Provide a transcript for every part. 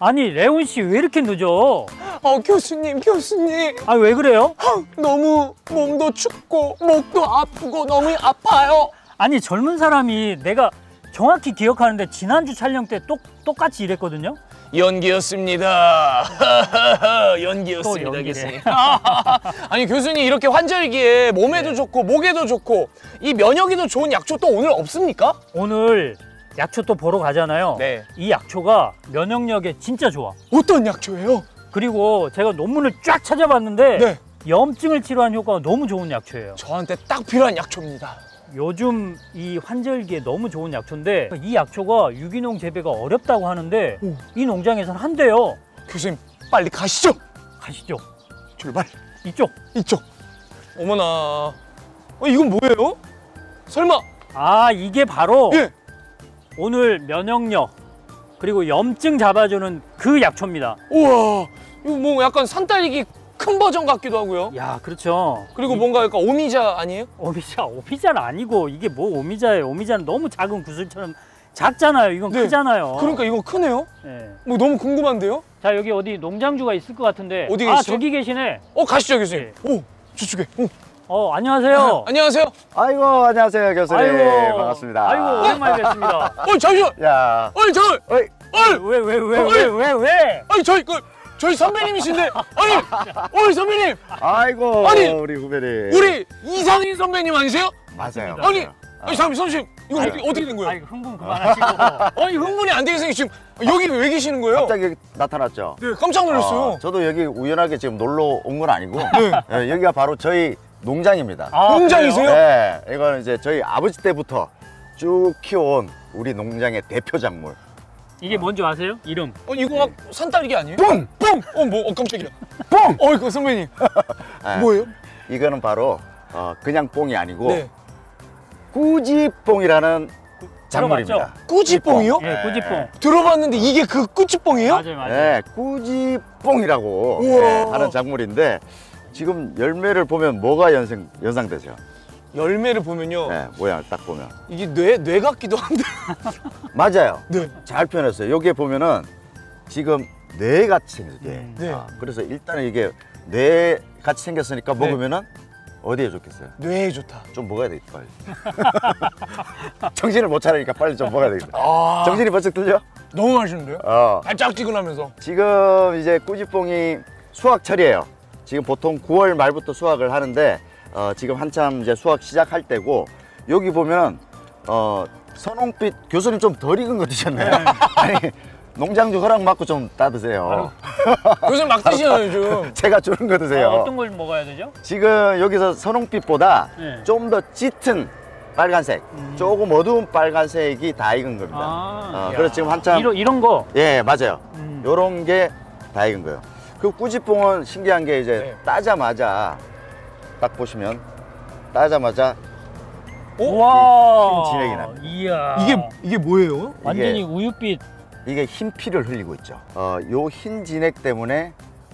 아니 레온 씨 왜 이렇게 늦어? 어 교수님 교수님 아 왜 그래요? 너무 몸도 춥고 목도 아프고 너무 아파요. 아니 젊은 사람이 내가 정확히 기억하는데 지난주 촬영 때 똑, 똑같이 이랬거든요. 연기였습니다. 연기였습니다. 교수님. 아니 교수님 이렇게 환절기에 몸에도 좋고 목에도 좋고 이 면역에도 좋은 약초 또 오늘 없습니까? 오늘 약초 또 보러 가잖아요. 네. 이 약초가 면역력에 진짜 좋아. 어떤 약초예요? 그리고 제가 논문을 쫙 찾아봤는데 네. 염증을 치료하는 효과가 너무 좋은 약초예요. 저한테 딱 필요한 약초입니다. 요즘 이 환절기에 너무 좋은 약초인데 이 약초가 유기농 재배가 어렵다고 하는데 오. 이 농장에서는 한대요. 교수님 빨리 가시죠. 가시죠. 출발. 이쪽. 이쪽. 어머나. 어, 이건 뭐예요? 설마? 아 이게 바로 예. 오늘 면역력 그리고 염증 잡아주는 그 약초입니다. 우와. 이거 뭐 약간 산딸기 큰 버전 같기도 하고요. 야 그렇죠. 그리고 이- 뭔가 약간 오미자 아니에요? 오미자 오미자는 아니고 이게 뭐 오미자예요. 오미자는 너무 작은 구슬처럼 작잖아요. 이건 네. 크잖아요. 그러니까 이거 크네요. 예. 뭐 너무 궁금한데요? 자 여기 어디 농장주가 있을 것 같은데 어디 아 계시죠? 저기 계시네. 어 가시죠 교수님. 네. 오 저쪽에. 오. 어 안녕하세요. 안녕하세요. 아이고 안녕하세요 교수님 아이고 반갑습니다. 아이고 오랜만에 뵙습니다. 어 잠시만. 야, 아니 잠깐. 어이, 아니 왜왜왜왜 왜 왜? 아니 저희 그 저희 선배님이신데 아니 어이 선배님 아이고 아니, 우리 후배님. 우리 이상인 선배님 아니세요? 맞아요. 아니 맞아요. 아니 잠깐 선생님 이거 아유. 어떻게 어떻게 된 거예요? 아이 흥분 그만하시고. 아니 흥분이 안 되게 생기 지금 여기 왜 계시는 거예요? 갑자기 여기 나타났죠. 네 깜짝 놀랐어요. 어, 저도 여기 우연하게 지금 놀러 온 건 아니고 네. 예, 여기가 바로 저희 농장입니다. 아, 농장이세요? 네, 이거는 이제 저희 아버지 때부터 쭉 키워온 우리 농장의 대표 작물. 이게 뭔지 아세요? 이름. 어 이거 막 산딸기 아니에요? 뽕! 뽕! 어 뭐 어, 깜짝이야. 뽕! 어이구 선배님 예, 뭐예요? 이거는 바로 어, 그냥 뽕이 아니고 네 꾸지뽕이라는 작물입니다. 꾸지뽕이요? 예, 꾸지뽕. 들어봤는데 이게 그 꾸지뽕이에요? 맞아요, 맞아요. 네, 꾸지뽕이라고. 네, 하는 작물인데 지금 열매를 보면 뭐가 연상, 연상되죠? 열매를 보면요 네, 모양을 딱 보면 이게 뇌, 뇌 같기도 한데 맞아요. 네. 잘 표현했어요. 여기에 보면은 지금 뇌같이 생겼게. 음. 네. 아, 그래서 일단은 이게 뇌같이 생겼으니까 네. 먹으면은 어디에 좋겠어요? 뇌에 좋다 좀 먹어야 되겠다 빨리. 정신을 못 차리니까 빨리 좀 먹어야 되겠다. 아 정신이 번쩍 들려? 너무 맛있는데요? 어. 달짝지근하면서 지금 이제 꾸지뽕이 수확철이에요. 지금 보통 9월 말부터 수확을 하는데 어, 지금 한참 이제 수확 시작할 때고 여기 보면 어, 선홍빛 교수님 좀 덜 익은 거 드셨네요. 아니 농장주 허락 받고 좀 따드세요. 요즘 막 드시나요 요즘 제가 주는 거 드세요. 아, 어떤 걸 먹어야 되죠? 지금 여기서 선홍빛보다 네. 좀더 짙은 빨간색, 조금 어두운 빨간색이 다 익은 겁니다. 아, 어, 야. 그래서 지금 한참 이런 이런 거. 예 맞아요. 음. 요런 게 다 익은 거예요. 그 꾸지뽕은 신기한 게 이제 네. 따자마자 딱 보시면 따자마자 와. 흰 진액이 납니다. 이야. 이게 이게 뭐예요? 완전히 이게- 우유빛. 이게 흰 피를 흘리고 있죠. 어, 요 흰 진액 때문에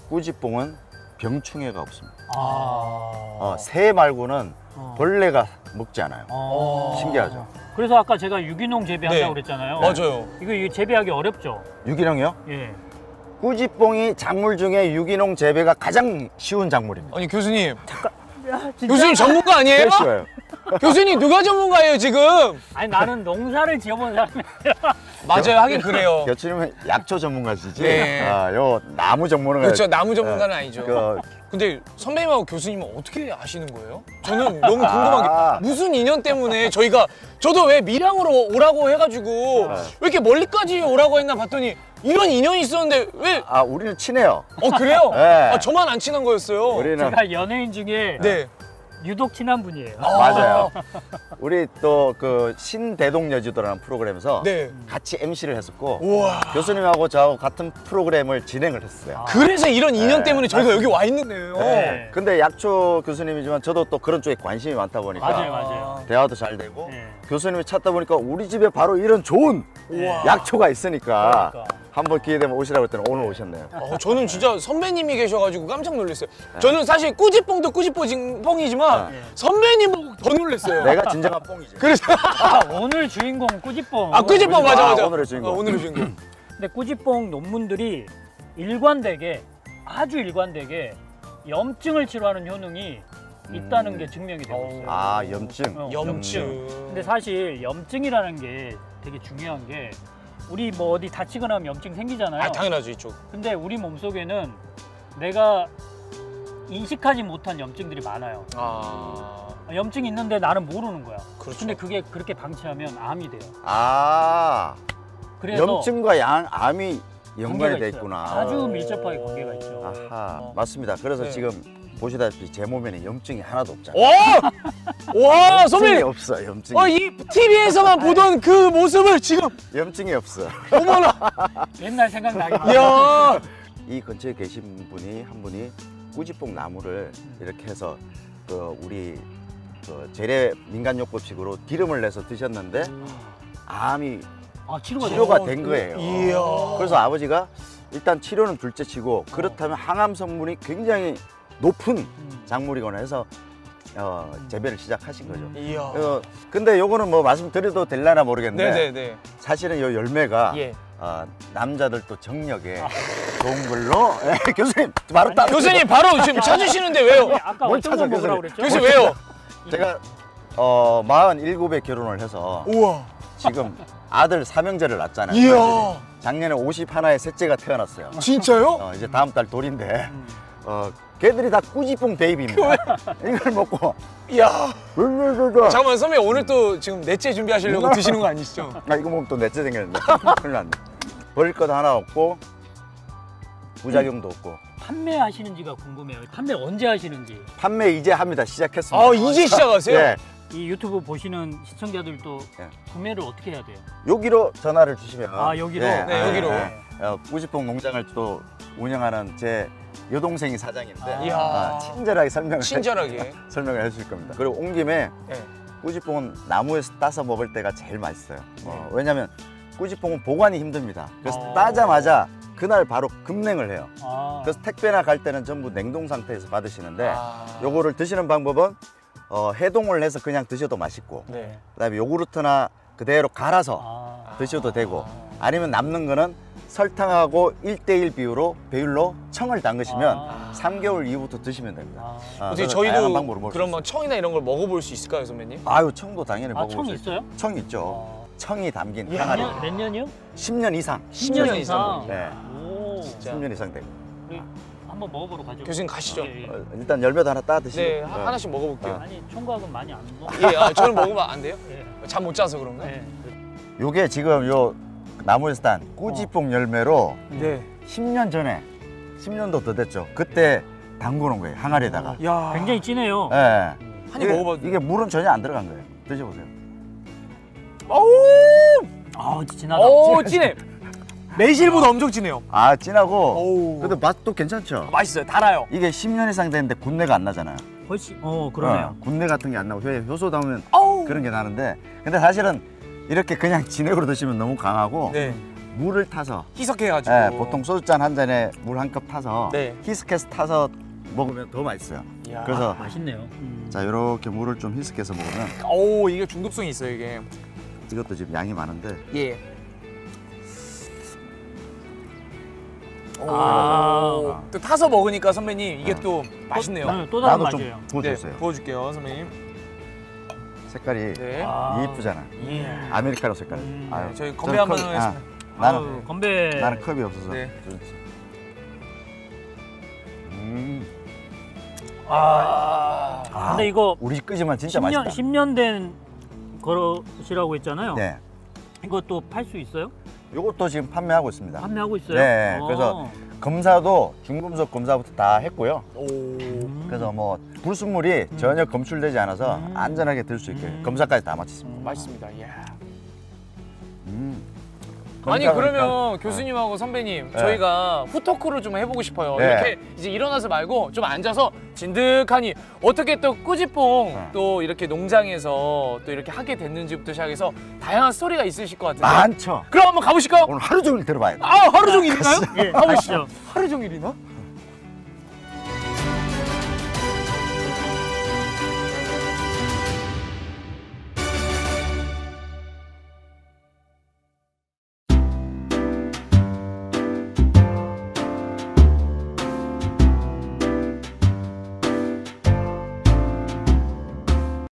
꾸지뽕은 병충해가 없습니다. 아. 어, 새 말고는 어. 벌레가 먹지 않아요. 어. 신기하죠. 그래서 아까 제가 유기농 재배한다고 네. 그랬잖아요. 맞아요 이거, 이거 재배하기 어렵죠. 유기농이요? 예. 꾸지뽕이 작물 중에 유기농 재배가 가장 쉬운 작물입니다. 아니 교수님 야, 진짜? 교수님 전문가 아니에요? 쉬워요. 교수님 누가 전문가예요 지금? 아니 나는 농사를 지어본 사람이 맞아요 하긴 그래요 교수님은 약초 전문가시지? 네. 아, 요 나무 전문가. 그렇죠 나무 전문가는 아니죠 그 근데 선배님하고 교수님은 어떻게 아시는 거예요? 저는 너무 궁금한 게 아. 무슨 인연 때문에 저희가 저도 왜 밀양으로 오라고 해가지고 네. 왜 이렇게 멀리까지 오라고 했나 봤더니 이런 인연이 있었는데 왜? 아, 우리는 친해요. 어 그래요? 네. 아, 저만 안 친한 거였어요. 우리는 제가 연예인 중에 네. 유독 친한 분이에요. 맞아요. 우리 또 그 신대동 여지도라는 프로그램에서 네. 같이 MC를 했었고 우와. 교수님하고 저하고 같은 프로그램을 진행을 했어요. 그래서 이런 인연 네. 때문에 저희가 여기 와 있는 거예요. 네. 근데 약초 교수님이지만 저도 또 그런 쪽에 관심이 많다 보니까 맞아요, 맞아요. 대화도 잘 되고 네. 교수님이 찾다 보니까 우리 집에 바로 이런 좋은. 약초가 있으니까 그러니까. 한번 기회 되면 오시라고 했더니 오늘 오셨네요. 어, 저는 진짜 선배님이 계셔가지고 깜짝 놀랐어요. 저는 사실 꾸지뽕도 꾸지뽕이지만 네. 선배님 보고 더 놀랐어요. 내가 진정한 뽕이죠. 그래서 아, 오늘 주인공 꾸지뽕. 아 꾸지뽕 맞아 아, 맞아. 오늘의 주인공. 어, 오늘의 주인공. 근데 꾸지뽕 논문들이 일관되게 아주 일관되게 염증을 치료하는 효능이 있다는 음. 게 증명이 되고 있어요. 아 염증. 어. 염증. 근데 사실 염증이라는 게 되게 중요한 게 우리 뭐 어디 다치거나 하면 염증 생기잖아요. 아 당연하죠 이쪽. 근데 우리 몸 속에는 내가 인식하지 못한 염증들이 많아요. 아 염증이 있는데 나는 모르는 거야. 그렇죠. 근데 그게 그렇게 방치하면 암이 돼요. 아 그래서 염증과 양, 암이 연관이 돼. 있구나. 아주 밀접하게 관계가 있죠. 아하 어. 맞습니다. 그래서 네. 지금 보시다시피 제 몸에는 염증이 하나도 없잖아요. 와! 와 염증이 선배님. 없어 염증이. 어, 이 TV에서만 보던 그 모습을 지금 염증이 없어. 어머나. 옛날 생각나게. 이야. 이 근처에 계신 분이 한 분이 꾸지뽕 나무를 이렇게 해서 그 우리 그 재래 민간요법식으로 기름을 내서 드셨는데 암이 아 치료가 치료가? 된 거예요. 이야. 그래서 아버지가 일단 치료는 둘째치고 그렇다면 항암 성분이 굉장히 높은 음. 작물이거나 해서 어, 재배를 시작하신 거죠. 이야. 어, 근데 요거는 뭐 말씀드려도 될라나 모르겠는데 네네네. 사실은 요 열매가 예. 어, 남자들 또 정력에 좋은 걸로 예, 교수님 바로 아니, 따 교수님 바로 지금 찾으시는데 왜요? 네, 아까 뭘 어떤 찾아, 거 교수님. 그랬죠? 교수님 왜요? 제가 어, 47에 결혼을 해서 우와. 지금 아들 삼형제를 낳았잖아요. 이야. 작년에 51의 셋째가 태어났어요. 진짜요? 어, 이제 다음 달 돌인데 음. 어, 걔들이 다 꾸지뽕 베이비입니다. 이걸 먹고 이야. 룰룰룰룰 잠깐만 선배님 오늘 또 지금 넷째 준비하시려고 드시는 거 아니시죠? 아 이거 먹으면 또 넷째 생겼는데 큰일 났네. 버릴 것 하나 없고 부작용도 없고 판매하시는지가 궁금해요. 판매 언제 하시는지. 판매 이제 합니다. 시작했습니다. 아 이제 시작하세요? 예, 이 유튜브 보시는 시청자들도 예. 구매를 어떻게 해야 돼요? 여기로 전화를 주시면 아, 여기로? 예, 네, 여기로. 어, 꾸지뽕 농장을 또 운영하는 제 여동생이 사장인데 아. 아, 친절하게 설명을 친절하게. 해, 설명을 해주실 겁니다. 그리고 온 김에 네. 꾸지뽕은 나무에서 따서 먹을 때가 제일 맛있어요. 어, 왜냐하면 꾸지뽕은 보관이 힘듭니다. 그래서 어. 따자마자 그날 바로 급냉을 해요. 아, 그래서 택배나 갈 때는 전부 냉동 상태에서 받으시는데 아. 요거를 드시는 방법은 어, 해동을 해서 그냥 드셔도 맛있고 네. 그다음에 요구르트나 그대로 갈아서 아. 드셔도 되고 아니면 남는 거는 설탕하고 1대1 비율로 배율로 청을 담그시면 아. 3개월 이후부터 드시면 됩니다. 아, 아, 어떻게 다양한 저희도 그런. 막 청이나 이런 걸 먹어볼 수 있을까요, 선배님? 아유 청도 당연히 아, 먹어볼 청수 있어요? 청 있죠. 어. 청이 담긴 예, 몇, 항아리 년, 몇 년이요? 10년 이상 10년 이상. 네. 오, 진짜. 10년 이상 우리 한번 먹어보러 가죠. 교수님 가시죠. 예, 예. 어, 일단 열매도 하나 따 드시고 네, 하- 하나씩 먹어볼게요. 아니 총각은 많이 안 먹어. 예, 아, 저는 먹으면 안 돼요? 예. 잠못 자서 그런가? 예. 요게 지금 요 딴 꾸지뽕 열매로 네. 10년 전에 10년도 더 됐죠. 그때 놓은 거예요. 항아리에다가. 야. 굉장히 진해요. 예. 한입 이게- 먹어봐도 이게 물은 전혀 안 들어간 거예요. 드셔보세요. 아, 진하다. 오, 진해. 매실보다 엄청 진해요. 아 진하고. 오. 근데 맛도 괜찮죠. 맛있어요. 달아요. 이게 10년 이상 됐는데 군내가 안 나잖아요. 훨씬 어, 그러네요. 어, 군내 같은 게 안 나고 회 효소 담으면 아우. 그런 게 나는데 근데 사실은 이렇게 그냥 진액으로 드시면 너무 강하고 네. 물을 타서 희석해가지고. 예, 보통 소주잔 한 잔에 물 한 컵 타서 네. 히스케스 타서 먹으면 더 맛있어요. 이야. 그래서 맛있네요. 음. 자 이렇게 물을 좀 히스케서 먹으면 오, 이게 중독성이 있어요, 이게. 이것도 지금 양이 많은데 예. 오. 아. 또 타서 먹으니까 선배님 이게 또 맛있네요. 나는 또 다른 맛이에요. 좀 네, 부어주세요. 부어줄게요, 선배님. 색깔이 네. 아. 이쁘잖아. 예. 아메리카노 색깔. 음. 아유, 네, 저희 건배 한번 컵- 하겠습니다. 나는 아유, 건배. 나는 컵이 없어서. 네. 좋지. 음. 아, 아, 근데 이거 우리 끄지만 진짜 10년 맛있다. 10년 된 거릇이라고 했잖아요. 네. 이것도 팔 수 있어요? 이것도 지금 판매하고 있습니다. 판매하고 있어요? 네, 어. 그래서 검사도 중금속 검사부터 다 했고요. 오. 음. 그래서 뭐 불순물이 전혀 검출되지 않아서 음. 안전하게 들 수 있게 음. 검사까지 다 마쳤습니다. 맛있습니다. 이야. 음. 아니 그러면 교수님하고 선배님 네. 저희가 후토크를 좀 해보고 싶어요. 네. 이렇게 이제 일어나서 말고 좀 앉아서 진득하니 어떻게 또 꾸지뽕 네. 또 이렇게 농장에서 또 이렇게 하게 됐는지부터 시작해서 다양한 스토리가 있으실 것 같은데. 많죠. 그럼 한번 가보실까요? 오늘 하루 종일 들어봐야 돼. 아 하루 종일인가요? 예, 가보시죠. 하루 종일이나?